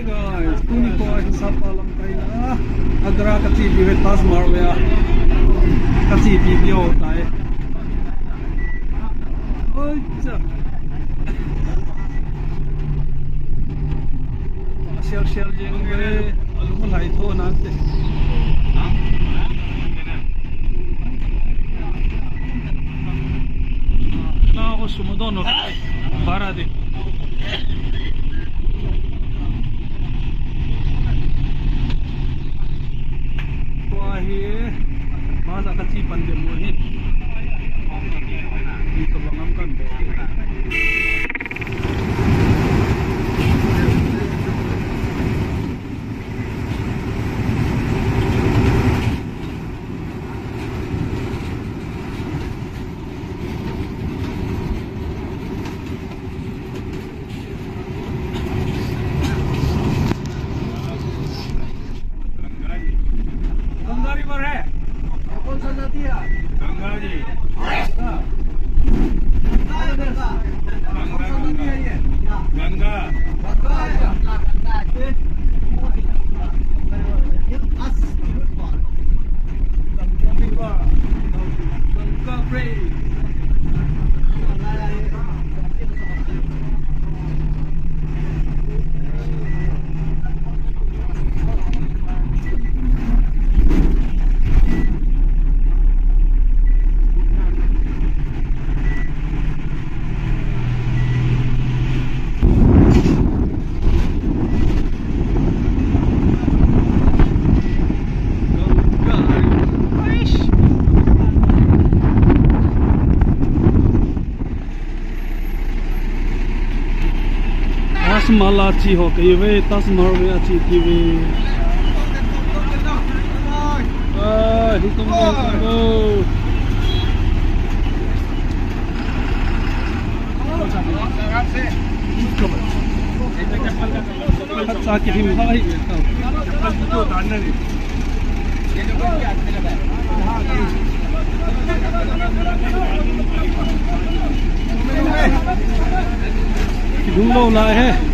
Hi guys, kuni ko ay sa palang tayo na Adra ka TV with us Marlia Kasi video tayo Oy, tsa Share-share yung gari Alam mo lahat ito natin Na ako sumudono Para din wahi masa kecipan dia muhit? Itu bang amkan mala chi ho ke ve tas norway chi ti ve ah hi kom go अच्छा कि हिम भाई तो दानने ये जो कोई आते लगा हाँ घूमने उला है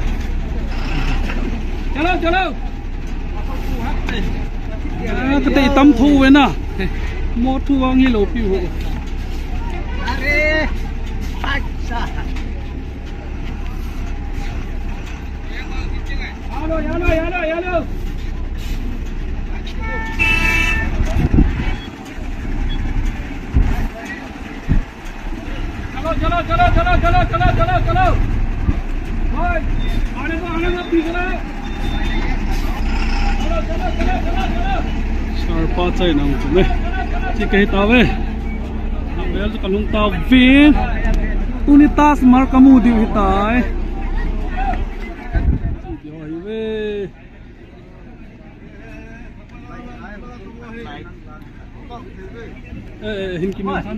Chalo, chalo. À, cái tay tâm thu với nè mua thu ông như lộ piu hộ Yalo, yalo, yalo, yalo. Chalo, chalo, chalo, chalo, chalo, chalo, chalo, chalo. Patsay ng Chune Chika Hitawe Ang bel kanung tawin Tunitas markamu di hitay Video highway Eh, hinki mo san.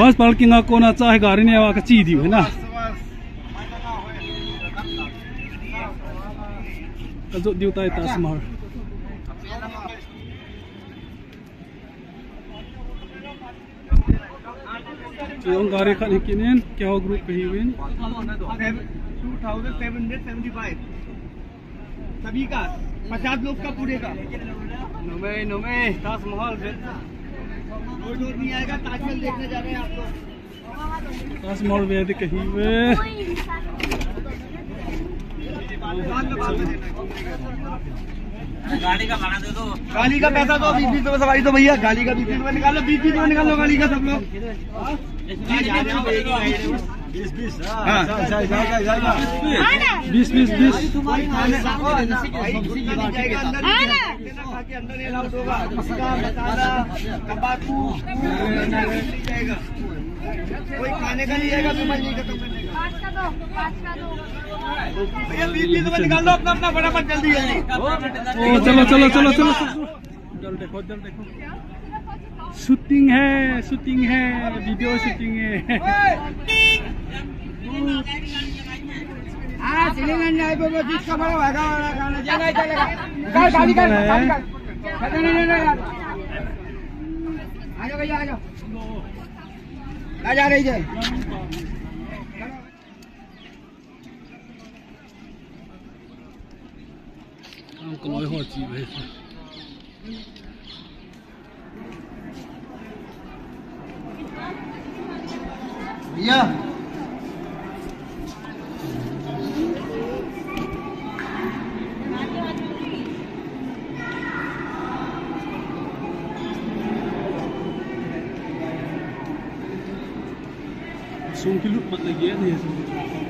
बस पालकिंग को ना चाहे गाड़ी ने आवा कची दी है ना Kazot diw tayo taas mahar. Yung gari ka nikinin, kaya group kahiwin. 2,775. सभी का पचास लोग का पूरे का नो में ताज महल रोज रोज नहीं आएगा ताजमहल देखने जा रहे हैं आप लोग ताज महल भी कहीं हुए गाड़ी का भाड़ा दे दो गाड़ी का पैसा दो बीस बीस रुपए सवारी दो भैया गाड़ी का बीस बीस निकालो बीस बीस रुपए निकालो गाड़ी का सब लोग। बीस बीस बीस बीस। बीस अंदर कोई खाने का नहीं आएगा तुम्हारी नहीं खत्म निकाल दो अपना अपना फटाफट जल्दी जल्दी चलो चलो चलो चलो जल देखो जल देखो। शूटिंग है शूटिंग है वीडियो शूटिंग है। आ जाओ भैया आ जाओ। आ जा रही है 你跟我一块儿挤呗。哎呀。嗯好的嗯好的嗯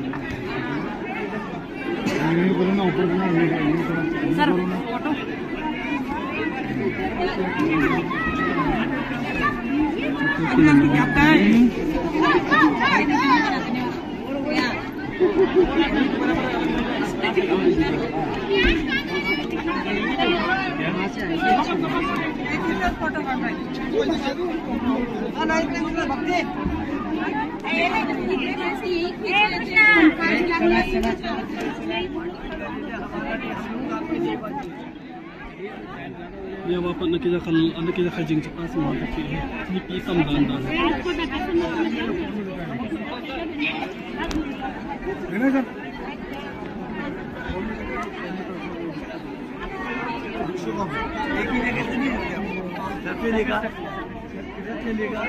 يابا نكذا خل نكذا خرجين تقاس ما تفيه نكذا سمدان دان هنا شو रथ लेगा। रथ लेगा।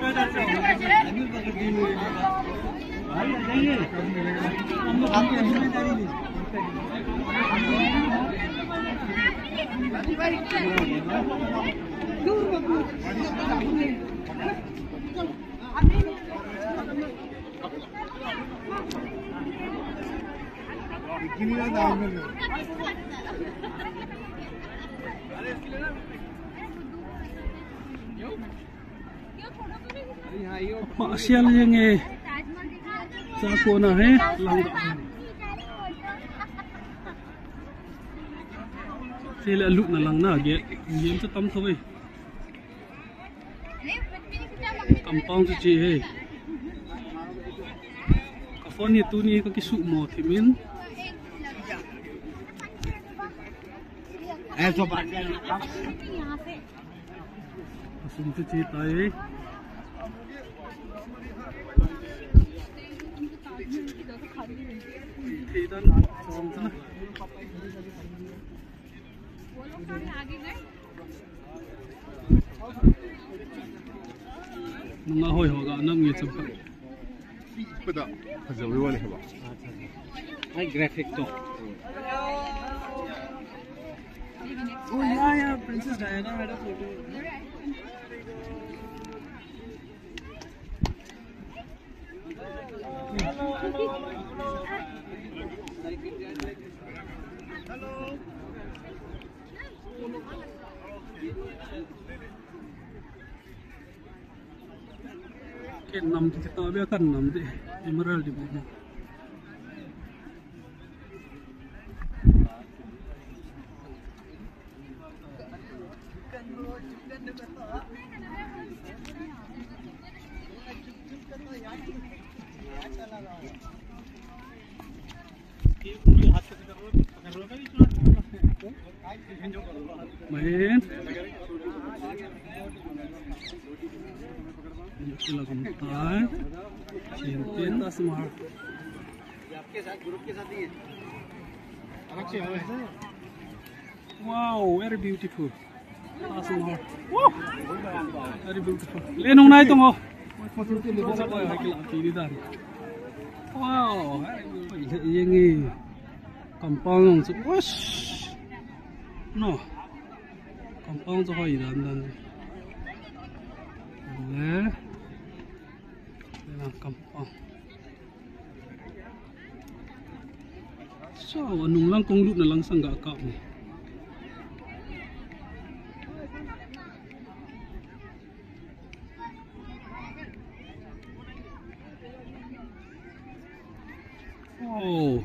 आपकी ज़िम्मेदारी किन्हीं दाम Maksial yang eh, sakuna eh, langgang. thế là lụt là lằng nào ghé nhiễm cho tắm thôi. Tâm phong cho chị hề cả phong nhiệt tu ni có cái sụ mò thì miếng em cho bạn sa chi tai Thì đó là xong thế này. वो लोग सारे आगे गए Mga hoy hoga nang ngi chum pa. 이쁘다. 가자, 외관에 해봐. Ay graphic to. Oh yeah, yeah, Princess Diana had a photo. Oke, 6 kita ambil kan 6 deh. Emerald di bawah. Wow, very beautiful. Awesome mahal. Wow. Very beautiful. Lenong na ito mo. Sa ko ay. Wow, yang kampung tu, wash, no, kampung tu hoi dan dan. Le, le kampung. So, anong lang kung lut na lang sang gakap ni. Wow.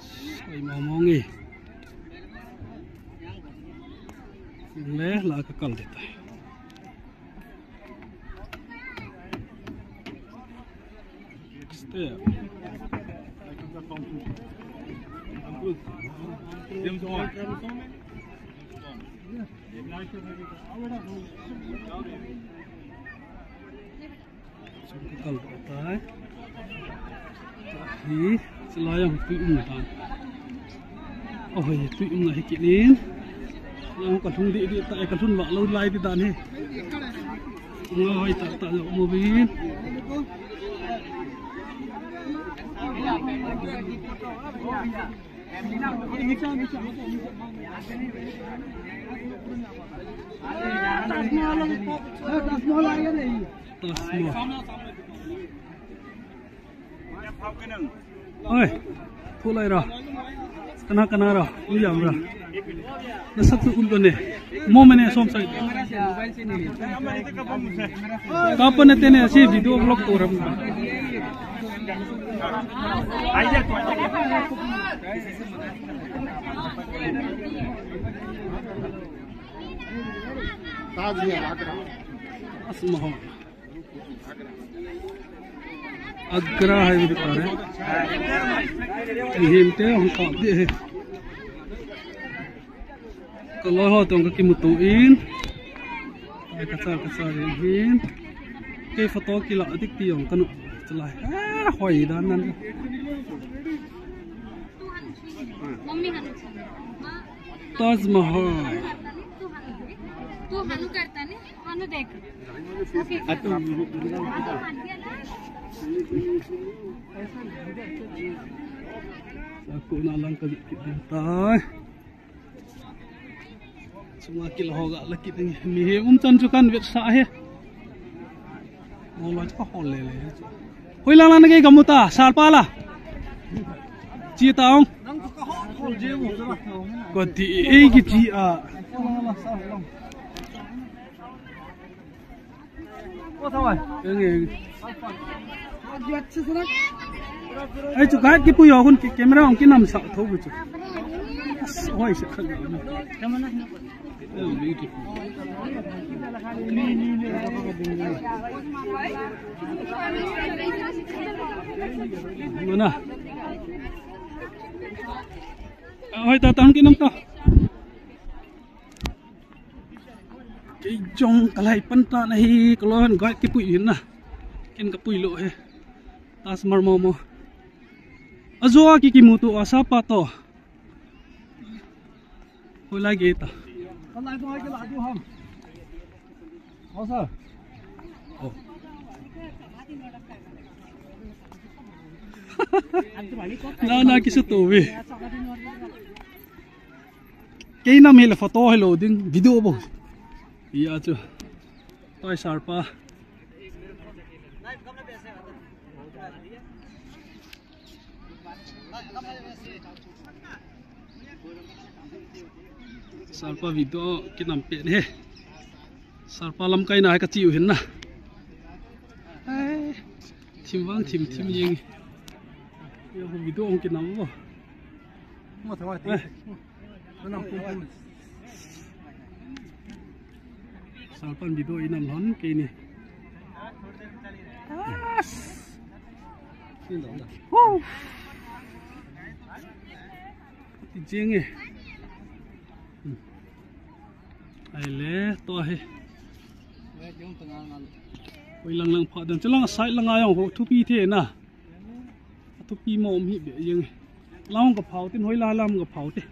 Saya ngomongi. Leh lah kekal kita. Step. Dem som kekal kita. Deta. Hi, selayang tu um tan. Oh, hi tu um lah hikit ni. Yang ka thung di di tak ka thun ba lo lai di dan he. Ngoi tak tak lo mobil. Tas semua. Oi, thu lại rồi. Kana kana rồi, đi giảm rồi. Nó sắp tự ul này. Mo mene som sai. Kapan nete ne si video vlog to ram. ताज ही है Agra Asma ho. Agra highway दिखा रहे ये इनके हम काफ़ी है। कला हो उनका कसर के फ़ोटो की ला अधिक ती उनका चला है। ताजमहल। तू हनु करता ने हनु देख। अच्छा, aku na lang kadikit semua Sumakil hoga lakit ng mihe umtan chukan vet sa he. Mola ko holle le. Lang lang sarpala. Cita ong. Di e gi. 어, 꼬사와 여기 아이 저 가게 보여 혼 카메라 온게 남사 더고 저 어이 색깔 나. 어이 다 땅게 남다. cái jong kalai panta nahi kolon gai ki pui na ken ka pui lo he tas mar mo mo azua ki ki mutu asa pa to. Hola ge ta. Kalai to ke la du ham asa oh ना ना किसी तो भी कई ना मेल फतो hello दिन वीडियो बहुत iya chứ tôi sarpa sarpa video nằm biển he sarpa lâm cây này cái chịu hình na. Ai, thìm vang thìm thìm yên yêu video ông cái nằm vô Ai. Salpan video inam hon cái này Woo. Thì chiêng ấy ai lẽ to hay oi lang lang pha dan chalang sai lang ayong ho thu pi the na thu pi mom hi be yeng long ka phau tin hoi la lam ka phau te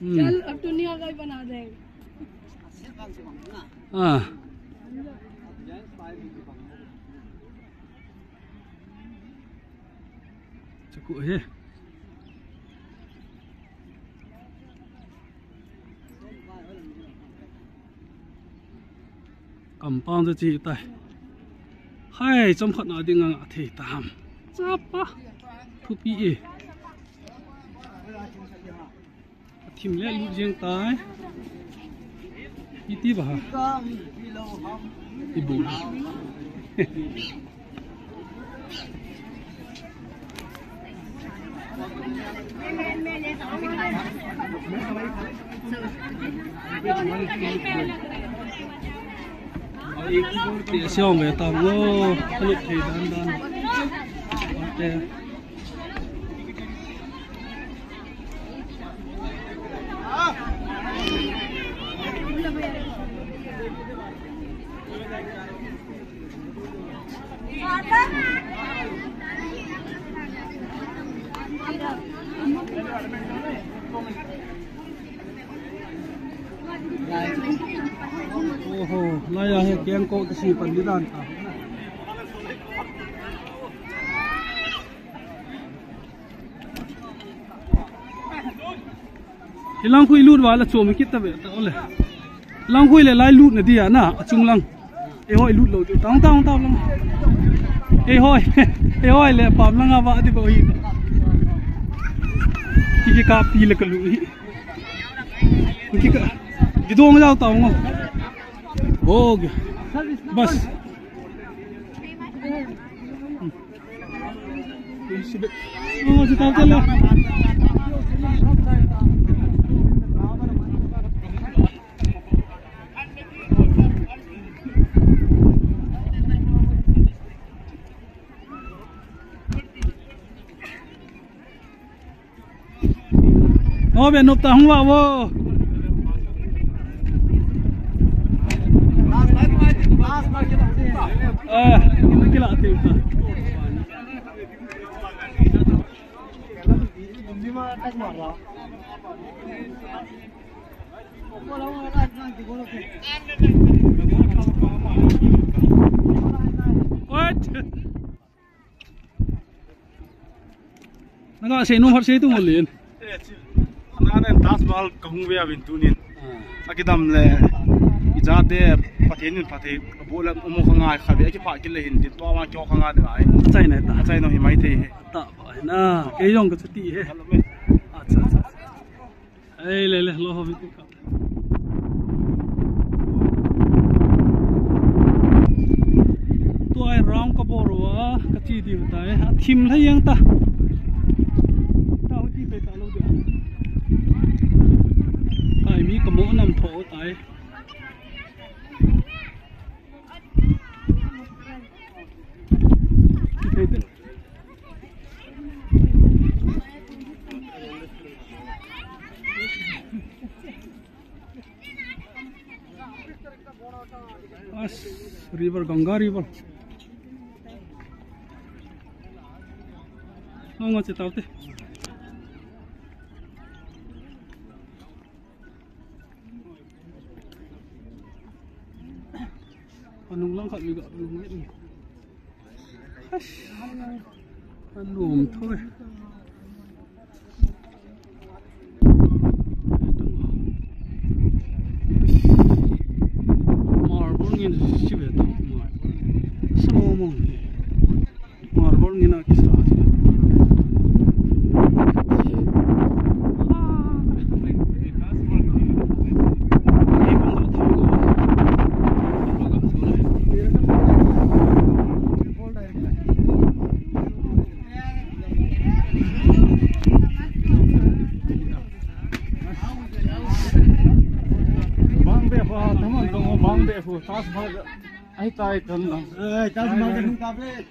चल अब दुनिया का ही बना देंगे à cho cụ hết cầm bao giờ chị tay hai trong phận ở đi ngang thì tạm chắp á thu bị thìm lẽ lụt riêng tay ít tí bà đi bù để xem về ngô lúc thì đan đan. Ok Oho, laya he keng ko kasi pandiran ta. Hilang khui lut wala chom kit ta be ta ole. Lang khui le lai lut na dia na chung lang. E hoi lut lo tu tang tang tang lang. E hoi e hoi le pam lang awa di bo hi. Ki ki ka pi le ka lu hi. Ki ka di dong बस। वो اه قلعتي Nggak sih, nomor sih itu mulin. Tas mal bintunin. จ้าเดประเทศนึงประเทศบุรีงอุโมงค์ง่ายขับไปที่ปากินเลยเห็นติดตัวมาจ่อข้างง่ายได้ใช่ไหมตาใช่หน่อยไหมทีตาไปนะเกี่ยงก็จะตีเหรออาจ้าจ้เอ้ยเลยเลยรอวิธีรับตัวไอ้ร้องก็บอกว่กระจีดีอยู่แต่ทิมถ้ายังตา river Ganga river. Ang nga tao thế Anong lang ka biga bị yan. Ash. hết to eh. thôi ai tai lòng lang tao mang cái cà phê.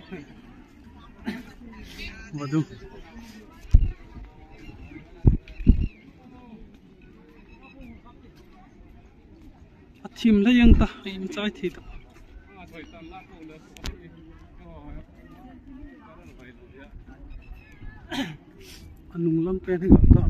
Waduh. Athim la yên ta im trái thi ta. lăng lang pe thi ta.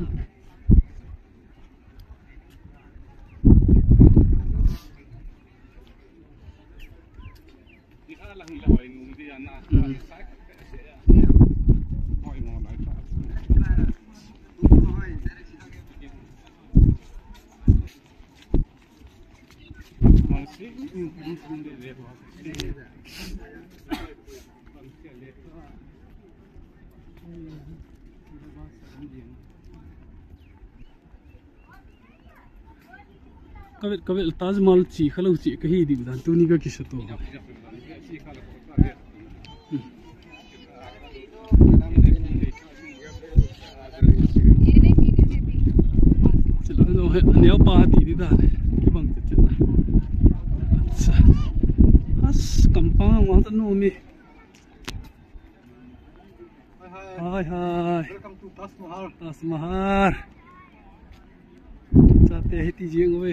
kabel kabel taz mal chi khalau chi kahi di dan tu ni ga तो हाय hi welcome to ताज महल चाहते हैं तीजिए वे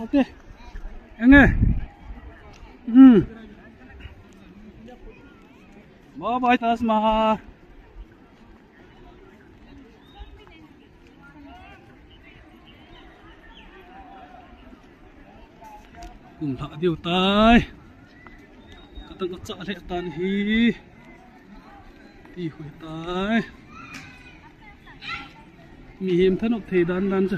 ok. Tak nghe. Ừ. Hmm. Bye bye Tasma. cùng thợ điều tai các tầng có chợ lệ tàn hi đi hồi tai mì hiểm thân ốc thầy đan đan chưa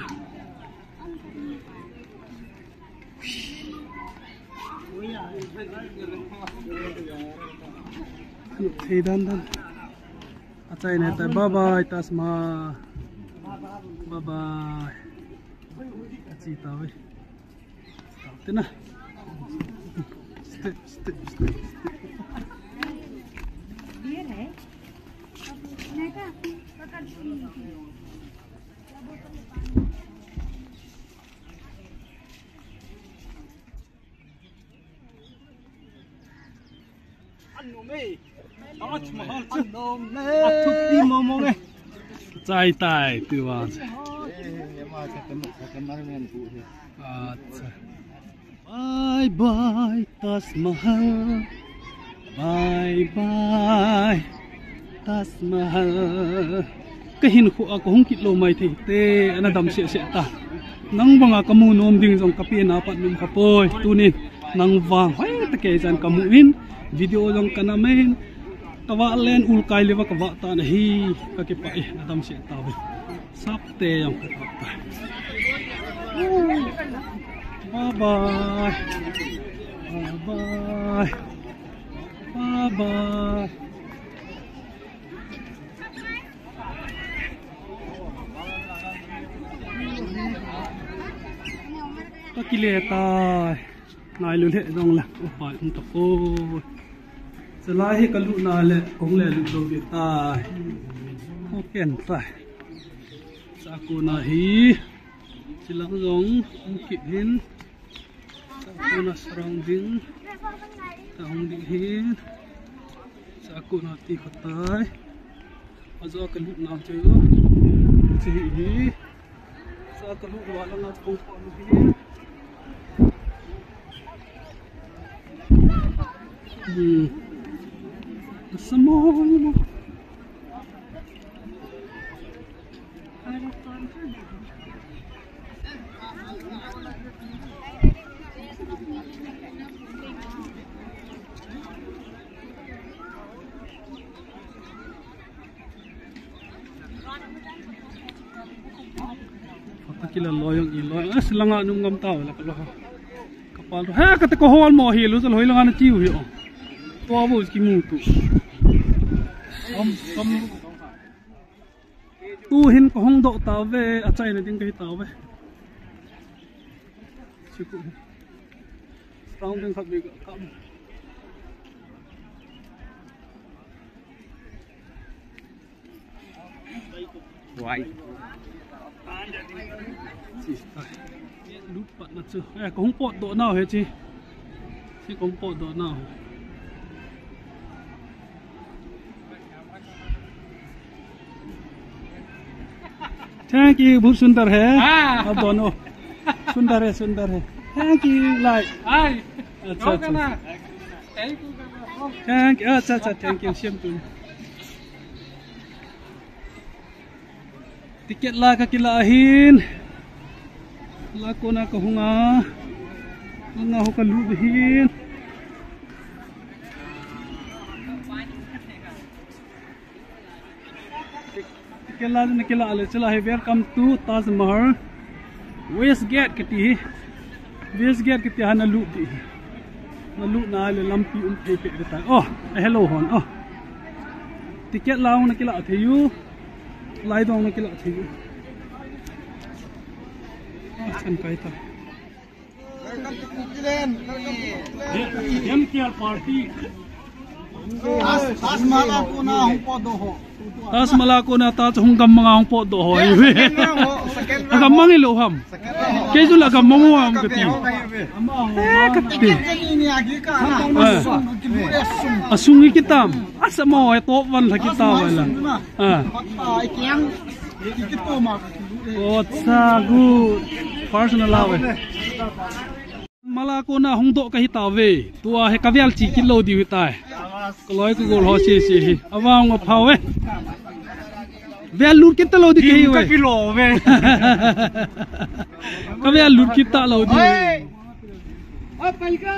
Sige, dandan. At sa inyo. Bye-bye. Taas mga... Bye-bye. At sitaw eh. Sitaw. Ito na. Step, step, step. Chạy tài từ vào. Bye bye Taj Mahal. Bye bye Taj Mahal. Kahin ko ako hong kitlo may te te ana dam se se ta. Nang banga kamu nom ding jong kapi na pat num kapoy tunin nang wang hoy ta ke jan kamu in video jong kanamen kawa len ul kai lewa kawa ta na hi ka ke pa eh na dam se ta we. Sap te yang ka ta. Bye bye. Bye bye. Bye bye. Có nai lu le rong la o pa un to o se tập ô Sẽ lại hết cả lụ nài lệ Cũng lệ lụ đồ việt tai phải. Sa cô na hí. Chỉ lắng rong, Ông kịp hin Sa cô na sarang ding Ta hong ding hin Sa cô na ti ko tai. Ở zo ka lu na chơi chi hí. Sa ka lu wa la na ko pa lu hin di Samoho mo. Katakila loyong iloy. Ah, sila nga nung ngamtaw. Kapalo. Ha, katakohoan mo. Hilo. Saloy lang nga na chiwi. Oh. O to bo ki mu tu om om tu hin ko hong do taw ve a chai na ding kai taw ve. Chiku. Round ding khat bi kam Vậy. lupa na chu. Eh kung pot do nào hết chứ, si kung pot nào na thank you बहुत सुंदर है। अब दोनों। सुंदर है सुंदर है। Thank you like अच्छा अच्छा थैंक अच्छा। यू अच्छा। अच्छा thank you same to ticket ला का कि लाइन ला को ना कहूँगा। लू kalubihin Kela ni kela ale chela hai welcome to Taj Mahal. West gate kiti. West gate kiti hana lu ti. Na lu na ale lampi um pe pe ta. Oh, hello hon. Oh. Ticket laung na kela the you. Lai dong na kela the you. Ah, kan kai ta. Welcome to Cookland. Welcome to Cookland. Dem care party. Tas mala ko na ta chung gam mga hong po do hoy we agam mang ilo ham ju la gam mang ham kati kati asungi kitam asa mo ay top one la kita wala ah. Oh sa good personal love mala ko na hong do ka hitawe tua he kavial chi kilo di hitai कलोय को गोल होसी सी ही अवाम को फावे वेलूर कितना लो दिखे ही वे किलो वे कबे वेलूर कितना लो दिखे ओ पलका